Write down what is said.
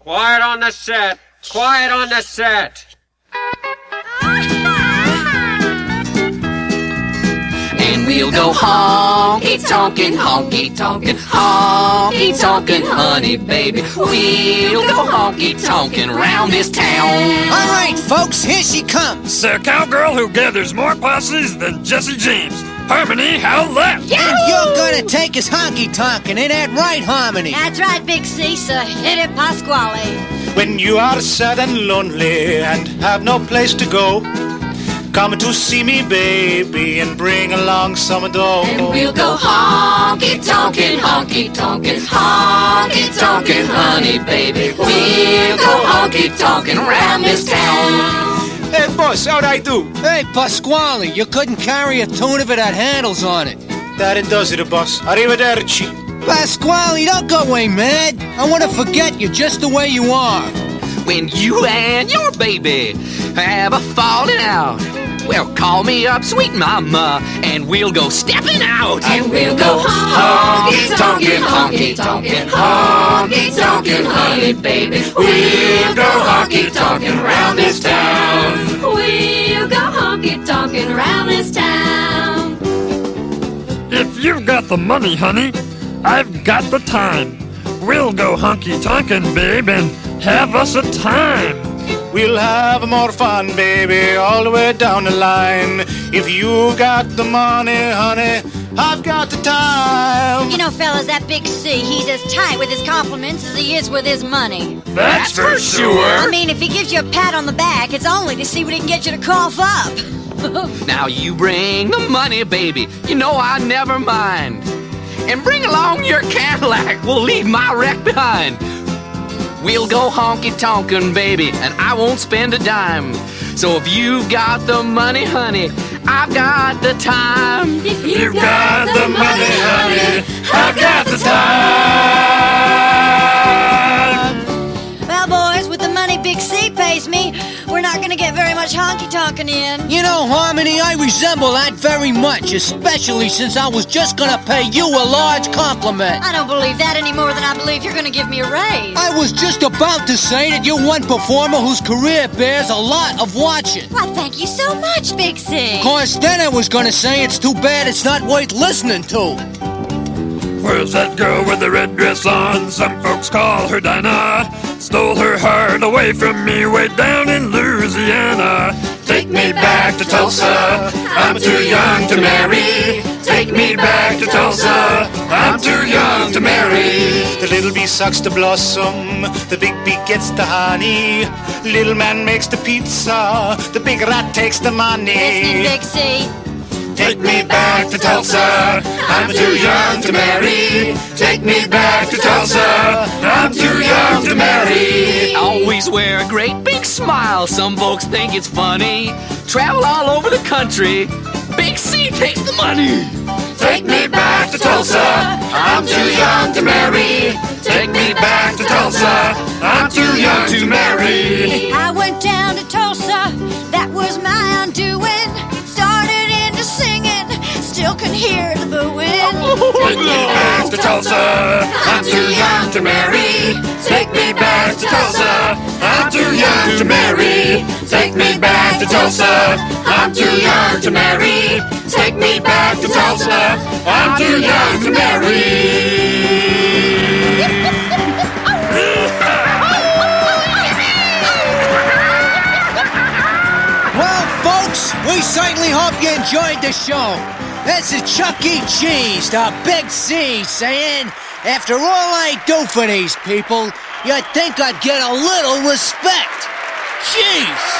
Quiet on the set. Quiet on the set. And we'll go honky tonkin', honky tonkin', honky tonkin', honey baby. We'll go honky tonkin' round this town. All right, folks, here she comes. The cowgirl who gathers more posses than Jesse James. Harmony Howlett. And you're gonna take us honky tonkin', ain't that right, Harmony? That's right, Big C, so hit it, Pasquale. When you are sad and lonely and have no place to go, come to see me, baby, and bring along some dough. And we'll go honky tonkin', honky tonkin', honky tonkin', honey baby. We'll go honky tonkin' round this town. Hey, boss, how'd I do? Hey, Pasquale, you couldn't carry a tune if it had handles on it. That it does it, boss. Arrivederci. Pasquale, don't go away mad. I want to forget you just the way you are. When you and your baby have a falling out, well, call me up, sweet mama, and we'll go stepping out. And we'll go honky tonkin', honky tonkin', honky tonkin', honey baby. We'll go honky tonkin' round this town. We'll go honky tonkin' round this town. If you've got the money, honey, I've got the time. We'll go honky tonkin', babe, and have us a time. We'll have more fun, baby, all the way down the line. If you got the money, honey, I've got the time. You know, fellas, that Big C, he's as tight with his compliments as he is with his money. That's for sure. I mean, if he gives you a pat on the back, it's only to see what he can get you to cough up. Now you bring the money, baby. You know I never mind. And bring along your Cadillac. We'll leave my wreck behind. We'll go honky tonkin', baby, and I won't spend a dime. So if you've got the money, honey, I've got the time. If You've got the money, honey. I've got the time. We're not gonna get very much honky tonkin' in. You know, Harmony, I resemble that very much, especially since I was just gonna pay you a large compliment. I don't believe that any more than I believe you're gonna give me a raise. I was just about to say that you're one performer whose career bears a lot of watching. Why, thank you so much, Big C. Of course, then I was gonna say it's too bad it's not worth listening to. Where's that girl with the red dress on? Some folks call her Dinah. Stole her heart away from me way down in Louisiana. Take me back to Tulsa. I'm too young to marry. Take me back to Tulsa. I'm too young to marry. The little bee sucks the blossom, the big bee gets the honey. Little man makes the pizza, the big rat takes the money. Big C. Take me back to Tulsa. I'm too young to marry. Take me back to Tulsa. I'm too young to marry. Always wear a great big smile. Some folks think it's funny. Travel all over the country. Big C takes the money. Take me back to Tulsa. I'm too young to marry. Take me back to Tulsa. I'm too young to marry. Take me back to Tulsa. I'm too young to marry. Take me back to Tulsa. I'm too young to marry. Take me back to Tulsa. I'm too young to marry. Take me back to Tulsa. I'm too young to marry. Well, folks, we certainly hope you enjoyed the show. This is Chuck E. Cheese, the Big C, saying, after all I do for these people, you'd think I'd get a little respect. Jeez!